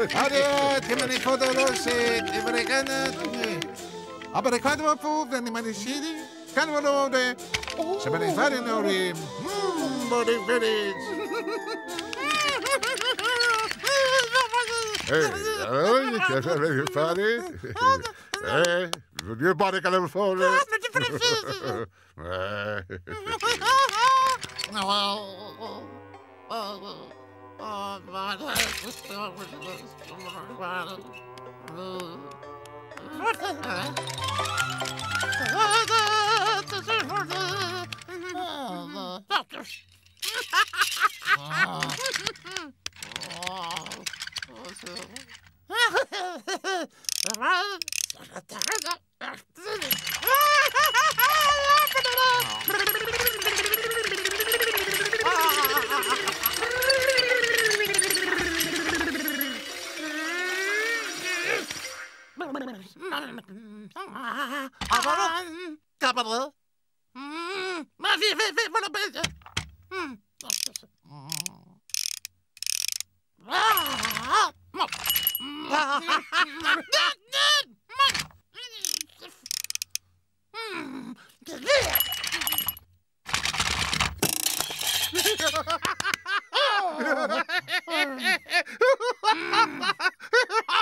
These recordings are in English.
Te manejo dolose, te bregana. Aber ik had wel voor, dan die man city. Wel door de. Ze ben ik verder naar de. Mmm, body village. Hey, oh, ik heb een vader. Eh, je body kan even voor. Capital. Oh,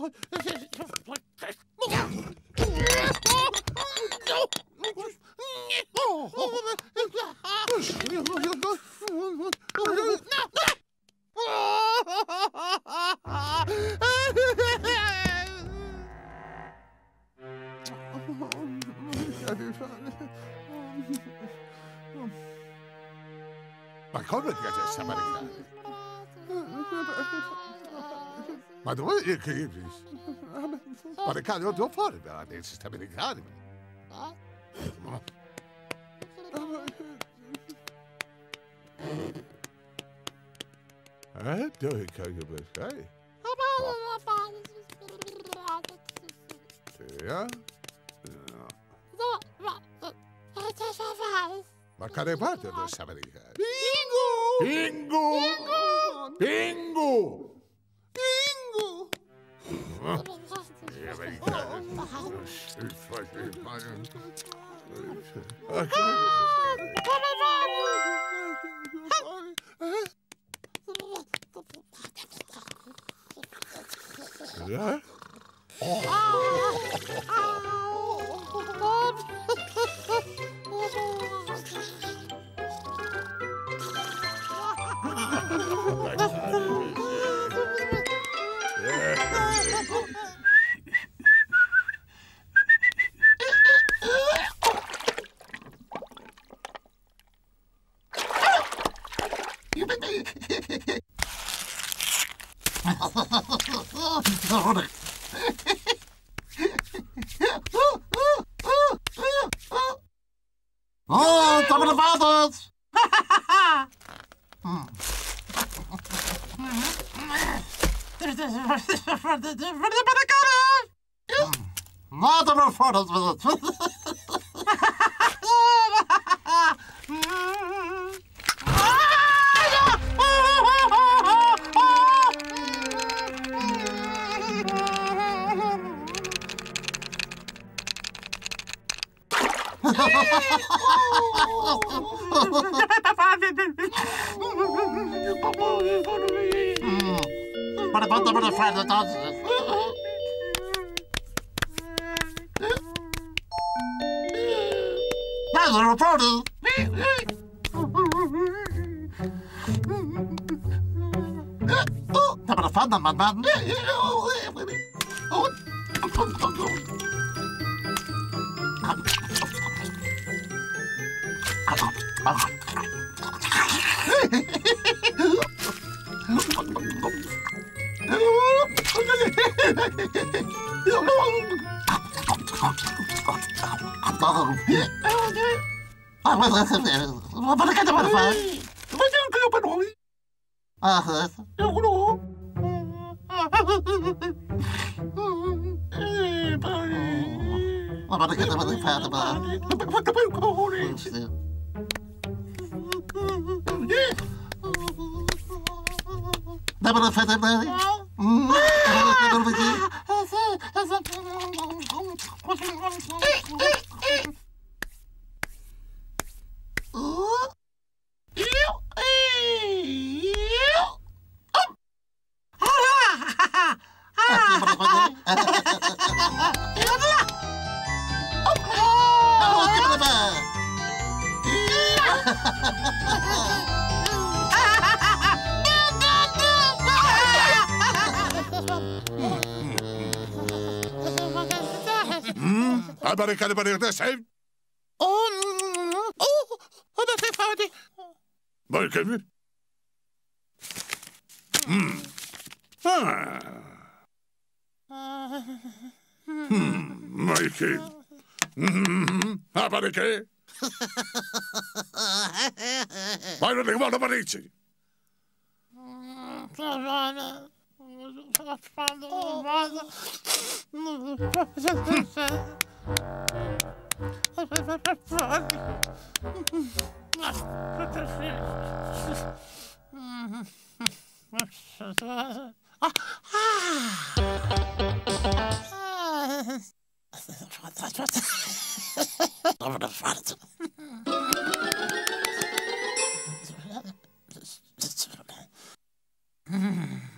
Maar incríveis. Para eu tô fora. Esse está bem ligado. É, deu recado para cá. Ja? So, Man kann erwarten, dass aber Bingo! Bingo! Bingo! Bingo! Fuck me, fucking. Okay. Yeah? vader. Oh, dat de vader. Wat is dat voor de kader? Wat is dat voor de Never a feather, baby. Never a fazer, baby. kan du bare gjøre det selv. Oh, oh, oh, dette er ferdig. Bare kommer. Mm. Ah. Hmm, Mikey. Mm, apa det ikke? Hva er det du var det ikke? Hva Wat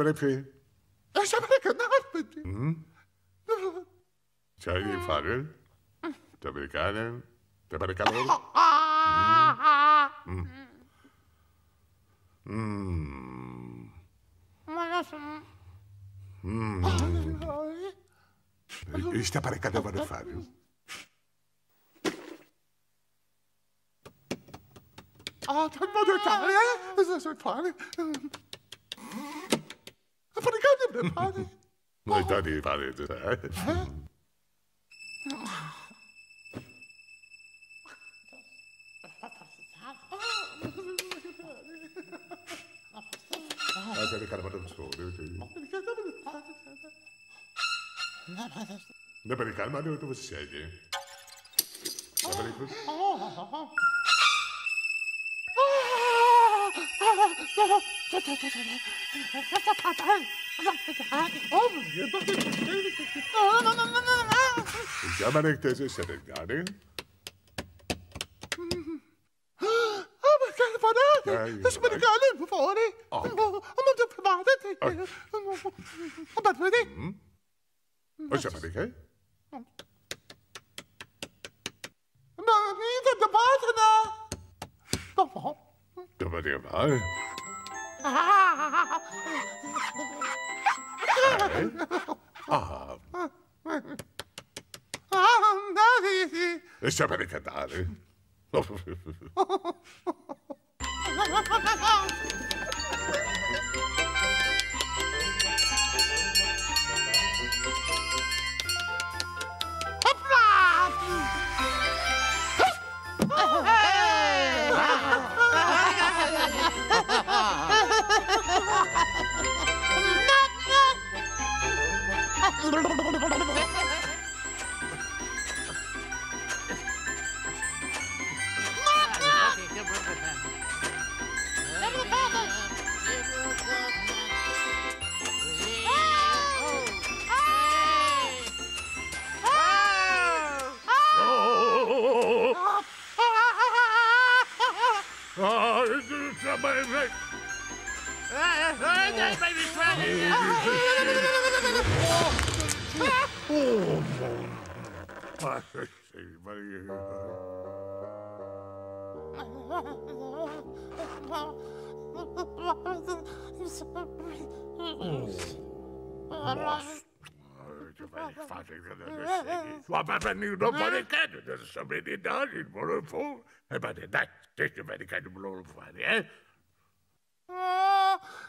Brepfi. Mm. Skal vi fange? Der vil gerne. Der vil gerne. Mm. Mm. Está para cada para Fábio. Ah, tá bom, tá bom. Essa é a Daddy blev party. Nej, daddy party. Daddy kan man inte tro. Det blir kalmare ute på Sverige. Det blir kalmare. Sei? Ne per Germanic, this is sitting, darling. Dus ben ik alleen voor die. Omdat de private. Wat Dobar je val. Ist aber eine Kandale. Wat zeg ik, hè? Maar niet de partner. Dat ben ik wel. Ah, Ah, dat is het. is ben ik, darling. Ah, it's amazing. Ah, sí, María. Wat ben nu nog voor de kennen? Dat is zo met die daar in voor voor. En bij de dag, dit is bij de kennen belonen van, hè?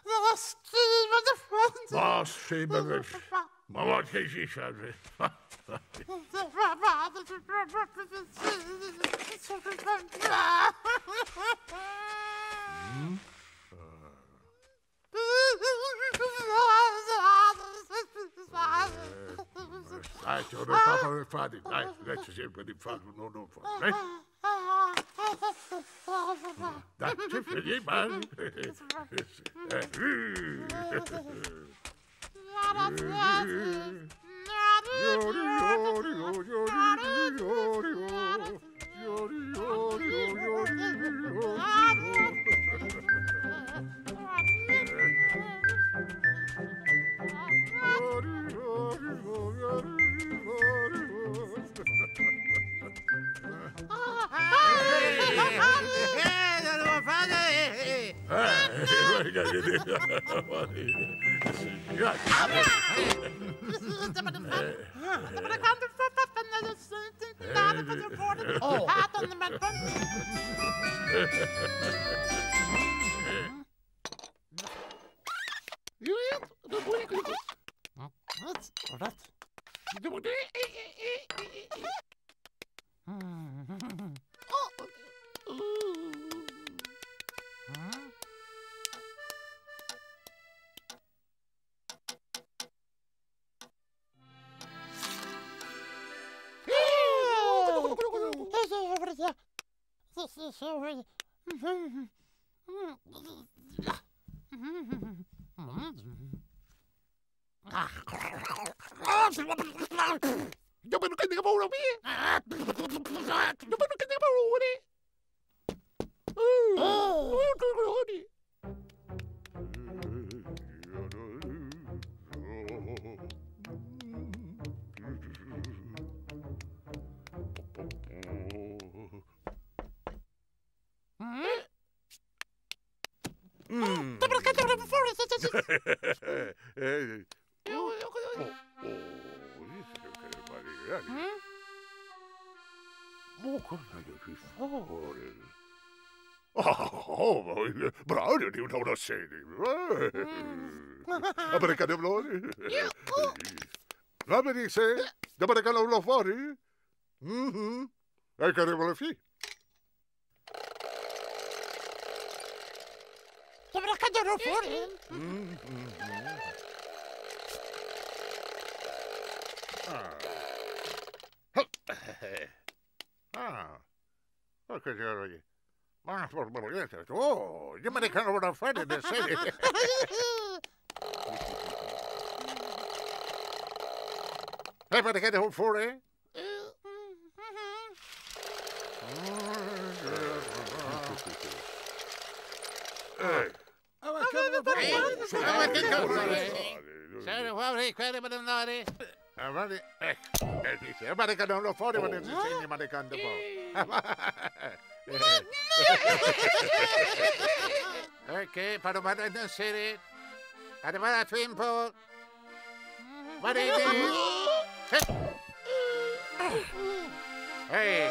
Dat is Steven de Front. Ah, zie me weer. Maar wat is zo? Hij is er papa weer vader. Nee, net zo zin met die vader nog nog van. Nee, dat is voor je man. Ja, Yo di un euro mm. Eh. Perché devo... Va bene, se... Devo regalarlo fuori? Mm-hmm. E che devo fare? Dovrò cagliarlo fuori? Mm-hmm. Ah. Ah. Ah. Okay, kan jag göra? Åh, ja men det kan vara färdigt, det säger jag. Nej, vad kan du få det? Säg vad kvar med den där. Jag bara kan hålla för det, men det säger man det kan det vara. Okej,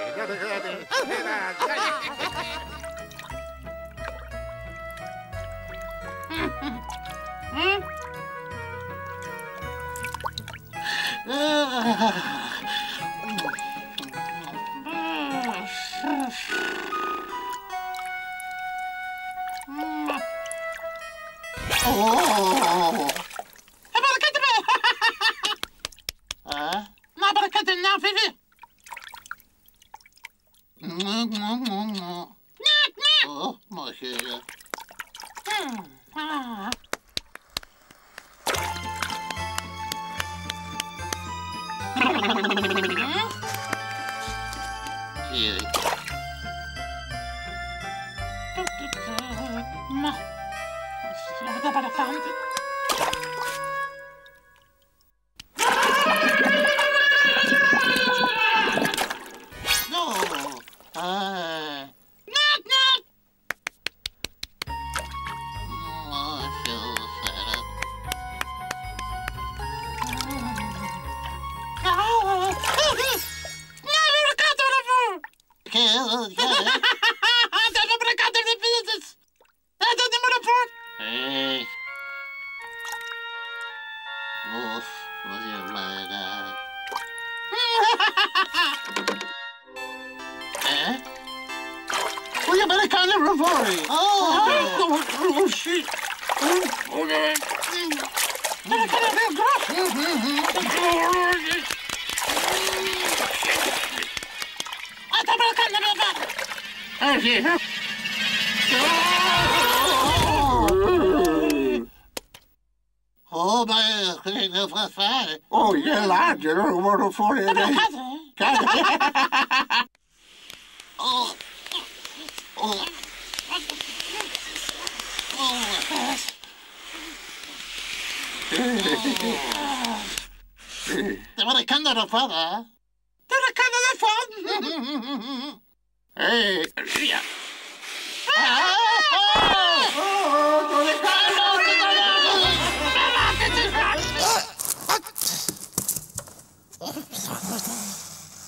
Abaracate be. Ha? Na abaracate não, vivi. Não, Oh, morri. Hum. Ah. Mm-hmm.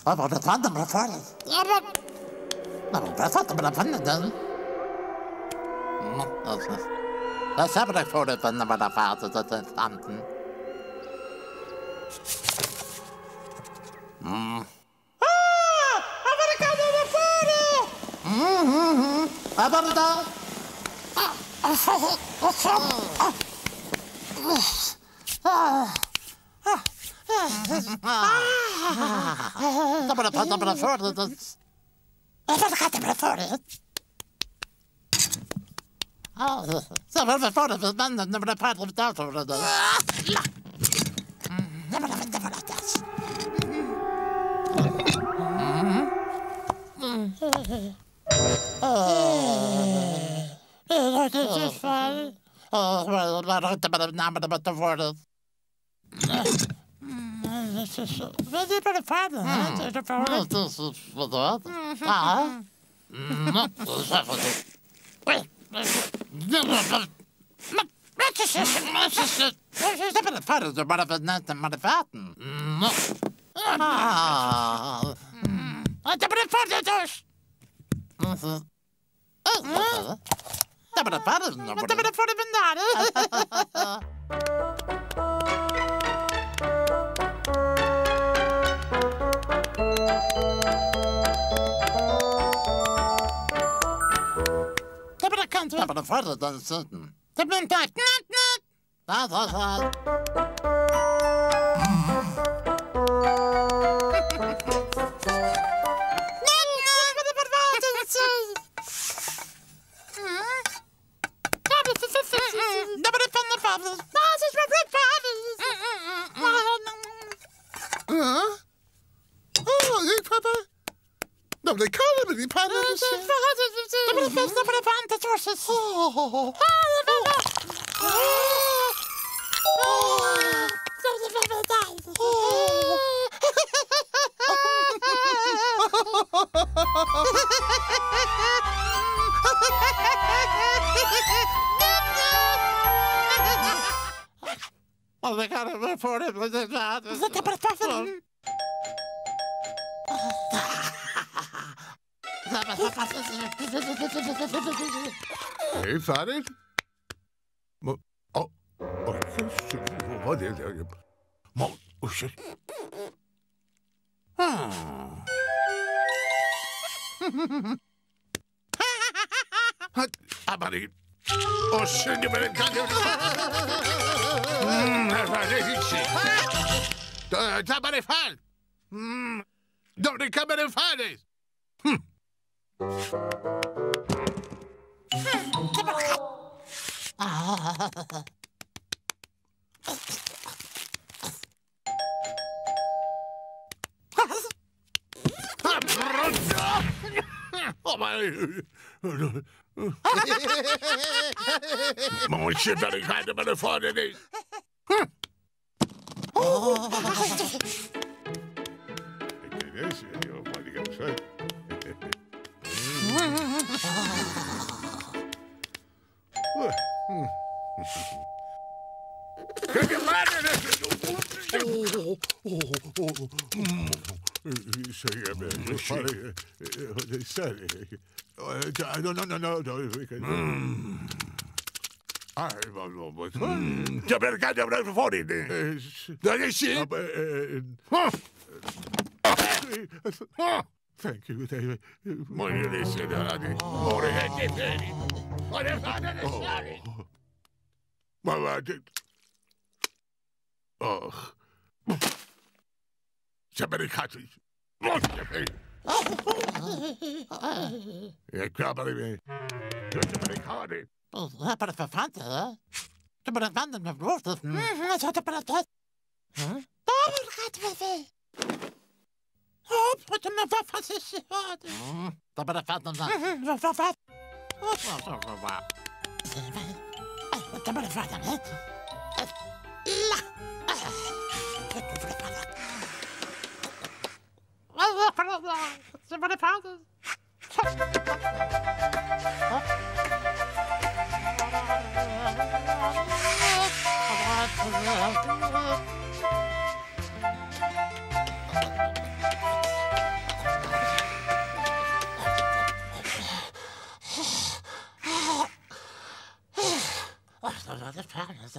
Vad var det tanden med fall. Mm, alltså. Jag var... Jag var det med fall. Jag ser på dig för det tanden med fall. 감사합니다. Temperatura, temperatura. Temperatura. Så var det farlig for mennene når det prater om datoene. Mm-hmm. Det. Nej, men det var det. Det är inte fall. Ja, det var inte bara namnet på det för det. Vad är det för fan? Det är för det. Det är så för det. Ja. Så för det. Slipp det för dig bara för nästan med vatten. Det blir för dig törs. Det blir för dig. Det blir för dig Det blir kan du. Det blir för dig den sidan. Det blir inte natt natt. Da, da, da. Eu sou levanta de você. Ah, levanta. Är du färdig? Må- Åh, åh, just det, vad var det där? Må- ursäkta. Hat- Abari. Och sjunger med en kanjon. Mm, här var det hyggligt. Då tappade fall. Mm. Då det kan bli färdigt. Mon shit, that is kind of a fun it is. No, no, no, no, no. Aj, vad jobbigt. Jag blir kan jag bli för det. Det är shit. Thank you, David. Må ju lyssna där. Må det hända dig. Och det fan är det sorry. Vad var det? Åh. Jag blir kattig. Jag krabbar i mig. Jag blir kattig. Det blir för fan det. Det blir vandet med blåset. Jag sa det blir det. Det blir det. tu não vai fazer chiodo. Hum, tá para fazer nada. Vai, vai, vai. Tá para fazer nada. Semana passada. Oh, other planets.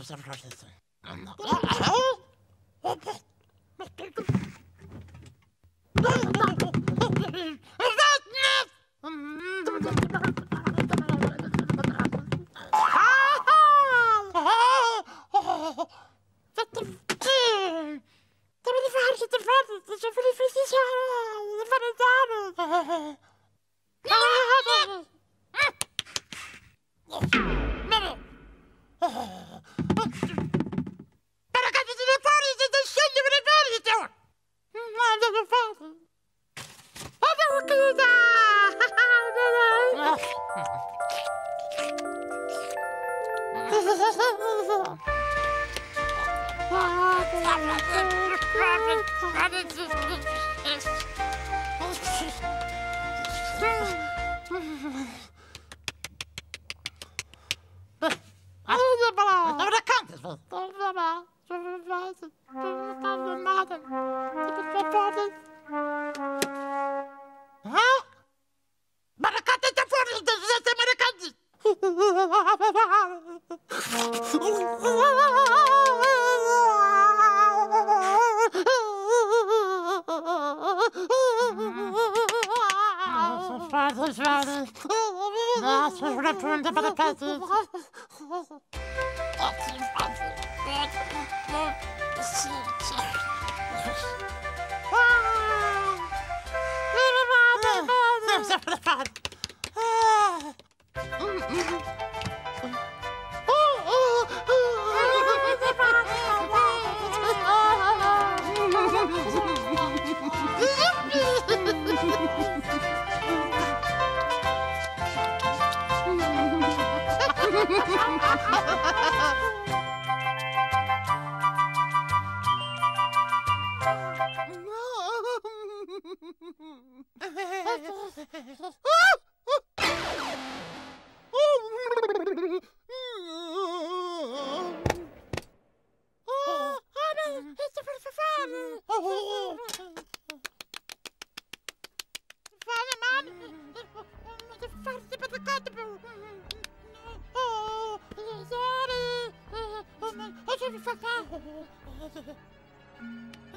papa.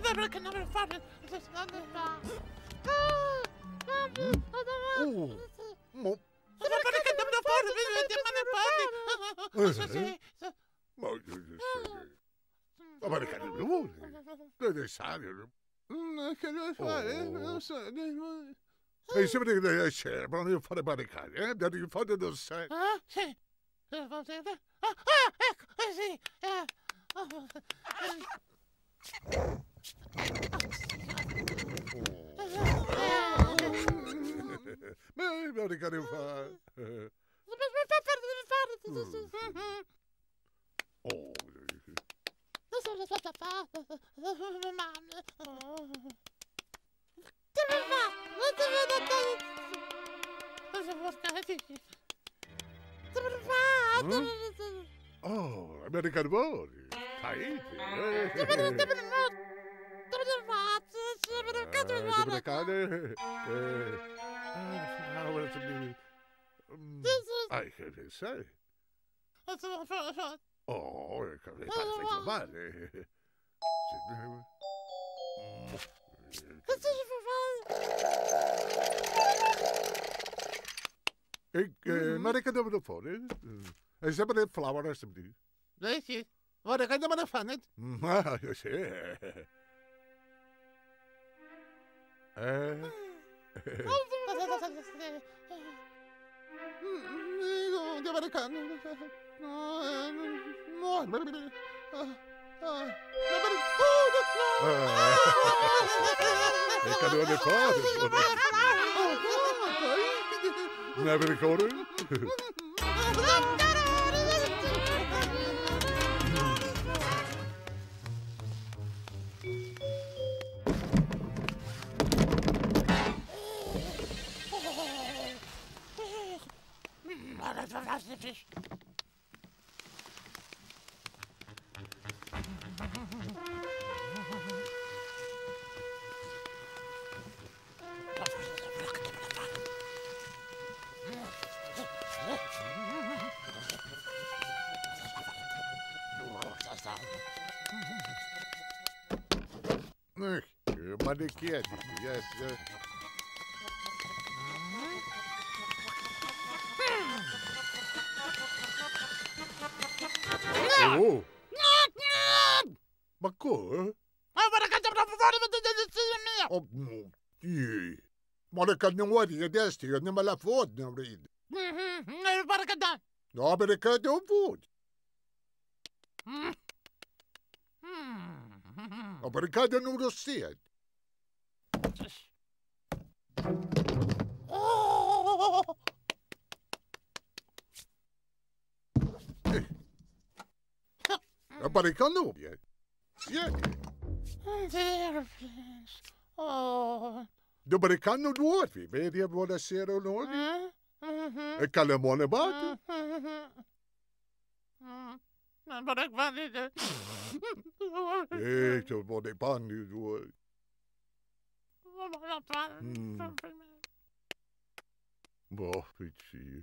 Daar ben ik een nummer van. Het is een ander van. Oeh. Mop. Daar ben ik een nummer van. Het is een ander van. Oh, maar ik kan het doen. Dat is saai. Ik kan het doen. Hey, ze bedenken dat je share van je vader bij de kaart, hè? Dat je de dus zijn. Ah, zie. Wat zeg je? Ah, ah, ik zie. Bem, Mônica, eu vou. Oh, Oh, American Bowl. Een flower, alsjeblieft. Weet je? Wat ik maar het. Maar, je. Eh, De. Mooi. ik kan er niet voor. Nu hebben we de code. Nee, maar de Ωραία, κάντε μάνα φάνετ. Μάλιστα. Ε. Det var det kan. Det kan du ha med far. När blir det klart? Эх, молодец, я, я, я. Oh. Bako? Marikad ng wari, desti, ni malafod na rin. Marikad na. Ja, berikad yung food. Ja, berikad yung urusiyad. Oh! aparecando? Yeah. Yeah. Vervis. Oh. Dobricanno duorvi, vedi a buonasera onori? Eh? Uh-huh. E calamone bato? Ehi, buone panni tuoi. Hum. Boh, piccino.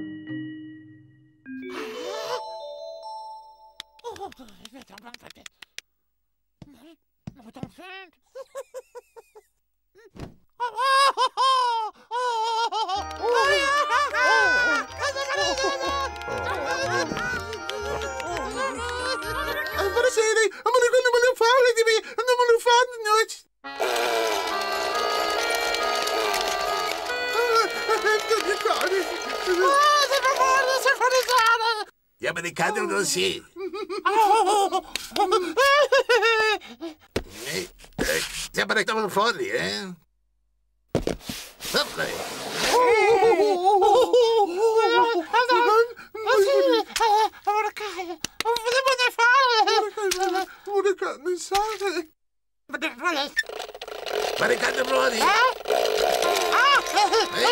je oh oh oh oh oh oh oh oh oh Wat oh oh Maar oh oh oh oh oh oh oh oh oh oh oh Ja, maar ik kan het wel zien. Já parei que estava oh oh oh oh oh oh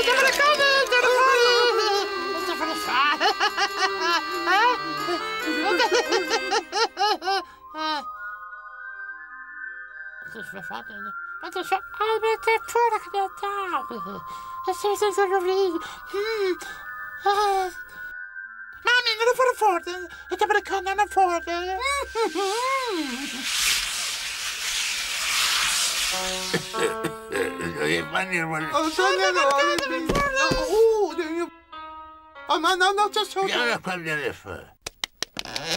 Barricada! Wat is vervattend. Wat? is Wat? arbitratorig dat daar. Wat? is een Wat? van... Mami, naar voren voort. Ik heb de kan naar Ik Wanneer wil ik... Oh, naar. Ja, men han har så... Ja, jag kan det för.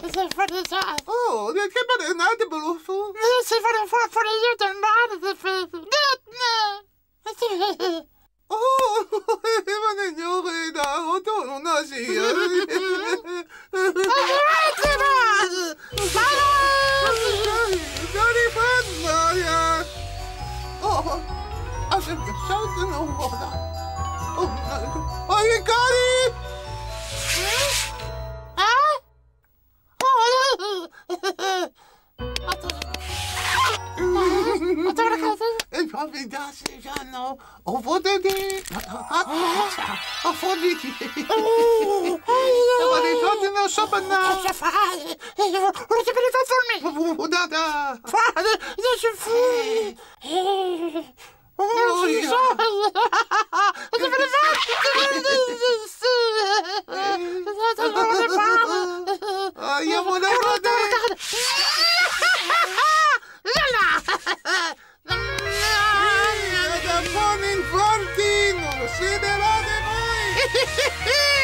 Det är för det så. Åh, det kan man en ädebror för. Det är för det för för det utan vad det för. Det Åh, det var den jag redan. Och då hon har sig. Där är fan, ja. Åh, alltså, jag sa inte något. のおぼでで、あ、あ、あ、フォリキ。Oh, eu thought in the shop and now. What you gonna do for me? Dada. Father, that's a fool. يا منورة لا لا ده فورنين فورتين وسيدي راضي بوي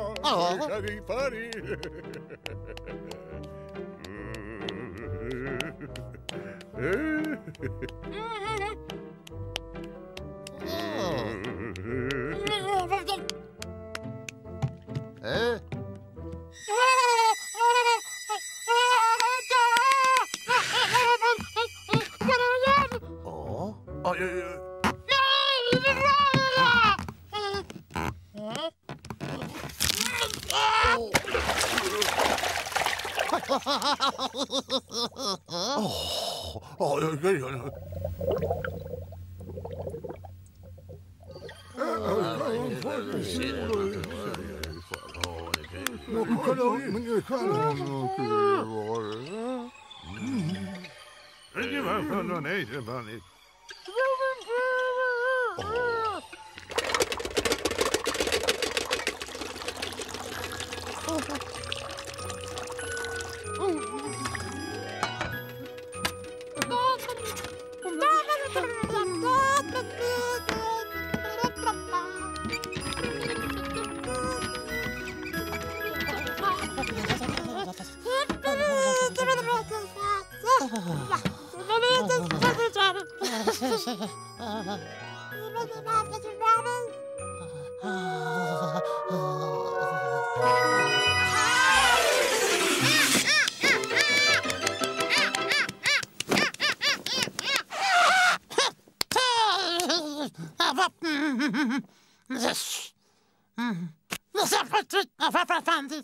funny, funny. Eh? 样子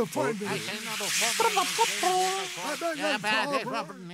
mate, come on to find me. I cannot afford Yeah, bad head rubbing me.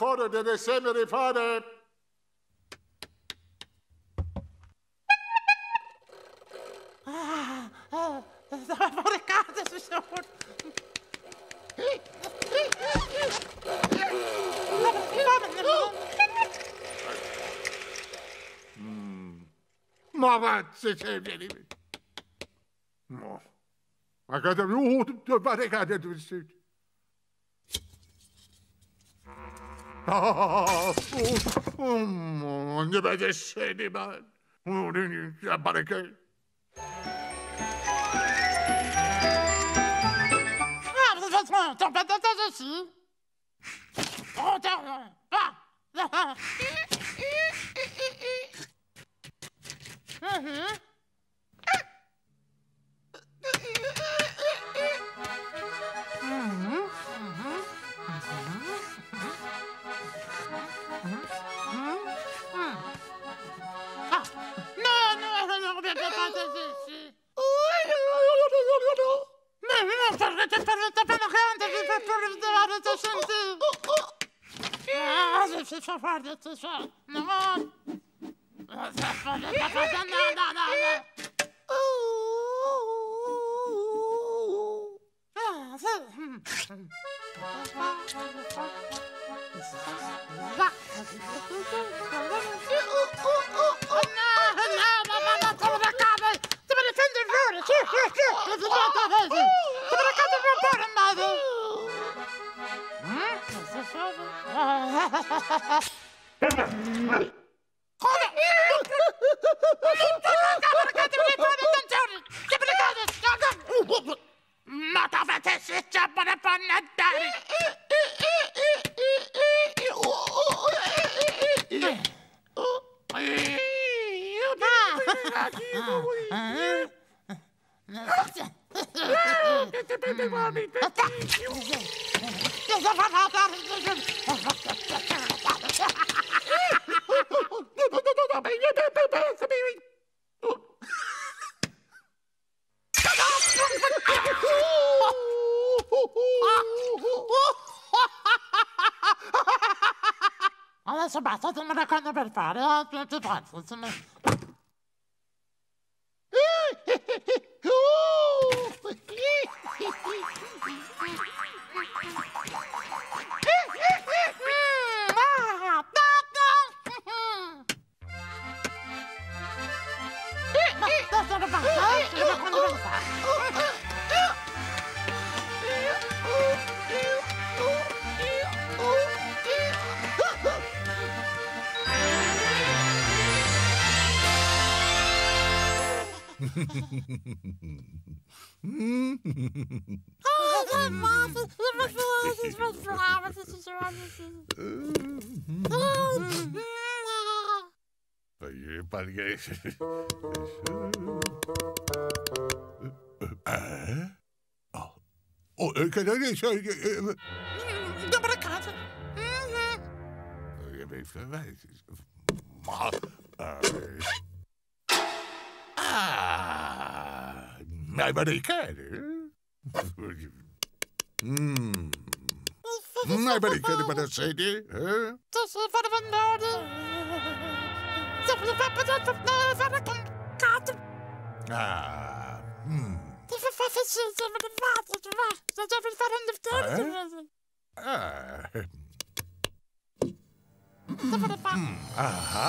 Kunnen me de foto de december de vader. Voor de kaart is zo goed. Maar wat, ze zei je niet. Hoe wat ik had het bestuurd. Ah, oh, oh, ne böyle seni parlatacağım. sono bastato una racconto per fare, ho tutto tranzo, Hm. Oh. Ik kan niet zo... Dubbele kaarten. Je bent verwijt. Ah, mij maar ik kijken. Nee, ik maar dat zei hij. Dat is eh, van de Ah, aha.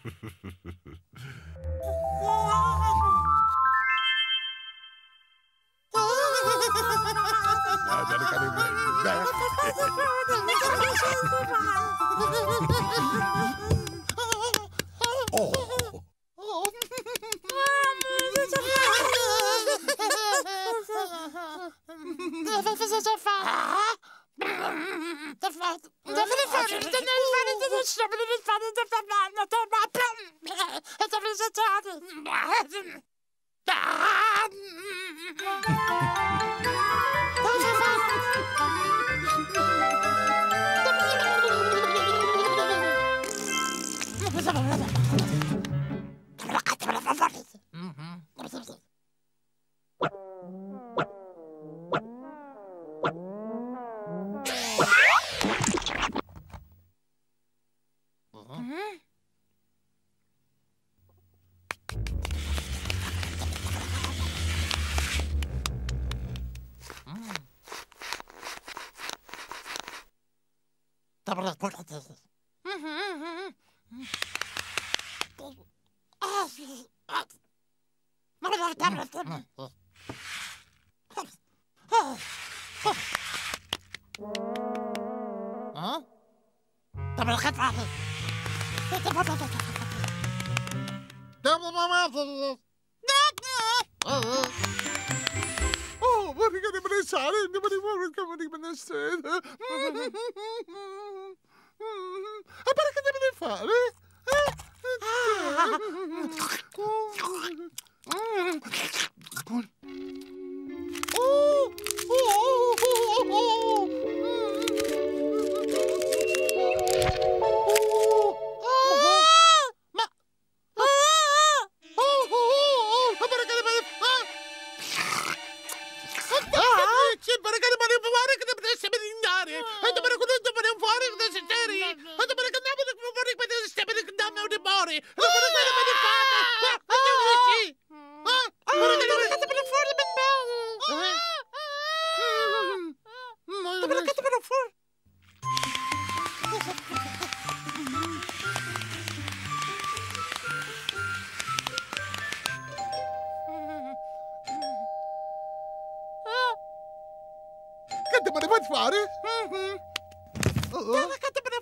Oh, what are you going to be sorry? Nobody will come and even say that. det fare? Mm. Pela categoria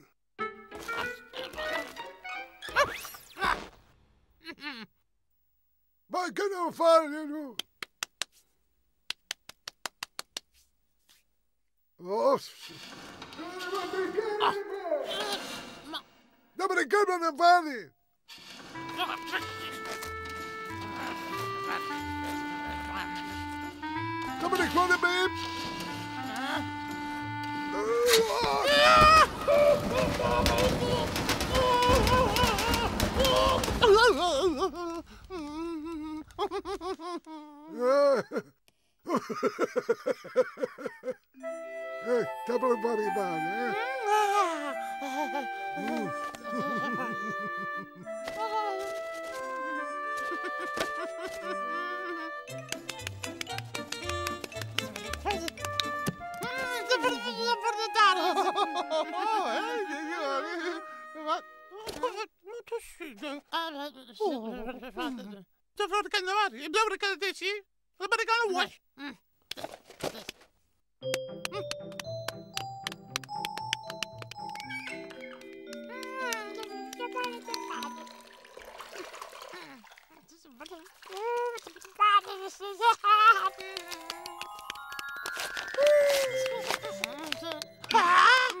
det sju. Vad kan du ha för det nu? Åh, Det var det kan vara för det. Det var det kan det bli. Hey, double body body, eh? Varför kan det Africano da var. Hepsi Africano desi. Americano wash. Ah!